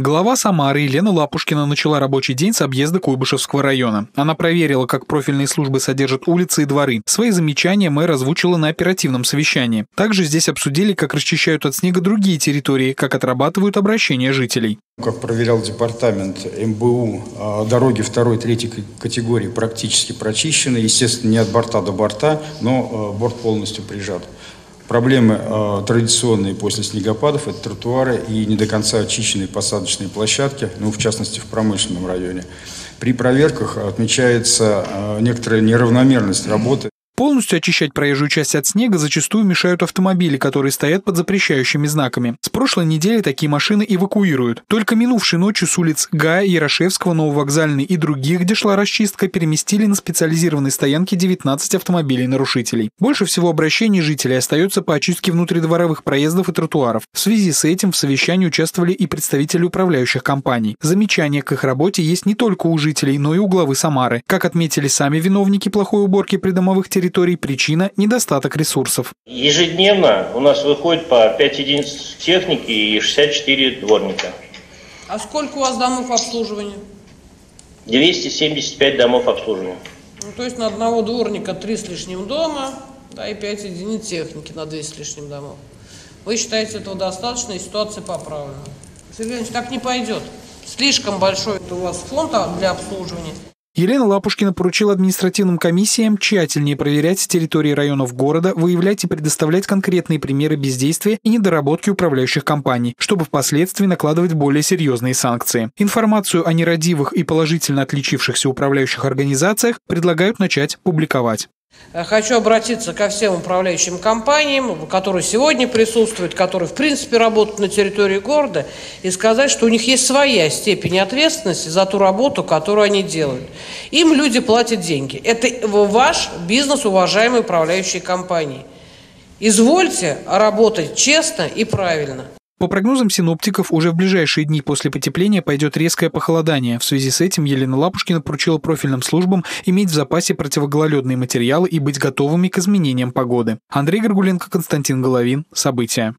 Глава Самары Елена Лапушкина начала рабочий день с объезда Куйбышевского района. Она проверила, как профильные службы содержат улицы и дворы. Свои замечания мэр озвучила на оперативном совещании. Также здесь обсудили, как расчищают от снега другие территории, как отрабатывают обращения жителей. Как проверял департамент МБУ, а, дороги второй, третьей категории практически прочищены. Естественно, не от борта до борта, но а, борт полностью прижат. Проблемы э, традиционные после снегопадов – это тротуары и не до конца очищенные посадочные площадки, ну, в частности, в промышленном районе. При проверках отмечается э, некоторая неравномерность работы. Полностью очищать проезжую часть от снега зачастую мешают автомобили, которые стоят под запрещающими знаками. С прошлой недели такие машины эвакуируют. Только минувшей ночью с улиц Гая, Ярошевского, Нововокзальной и других, где шла расчистка, переместили на специализированной стоянке 19 автомобилей нарушителей. Больше всего обращений жителей остается по очистке внутридворовых проездов и тротуаров. В связи с этим в совещании участвовали и представители управляющих компаний. Замечания к их работе есть не только у жителей, но и у главы Самары. Как отметили сами виновники плохой уборки придомовых территорий, причина – недостаток ресурсов. Ежедневно у нас выходит по 5 единиц техники и 64 дворника. А сколько у вас домов обслуживания? 275 домов обслуживания. Ну, то есть на одного дворника 3 с лишним дома, да, и 5 единиц техники на 200 с лишним домов. Вы считаете этого достаточно, и ситуация поправлена? Сергей Ильич, так не пойдет. Слишком большой у вас фонд для обслуживания. Елена Лапушкина поручила административным комиссиям тщательнее проверять территории районов города, выявлять и предоставлять конкретные примеры бездействия и недоработки управляющих компаний, чтобы впоследствии накладывать более серьезные санкции. Информацию о нерадивых и положительно отличившихся управляющих организациях предлагают начать публиковать. Э, хочу обратиться ко всем управляющим компаниям, которые сегодня присутствуют, которые, в принципе, работают на территории города, и сказать, что у них есть своя степень ответственности за ту работу, которую они делают. Им люди платят деньги. Это ваш бизнес, уважаемые управляющие компании. Извольте работать честно и правильно. По прогнозам синоптиков, уже в ближайшие дни после потепления пойдет резкое похолодание. В связи с этим Елена Лапушкина поручила профильным службам иметь в запасе противогололедные материалы и быть готовыми к изменениям погоды. Андрей Горгуленко, Константин Головин. События.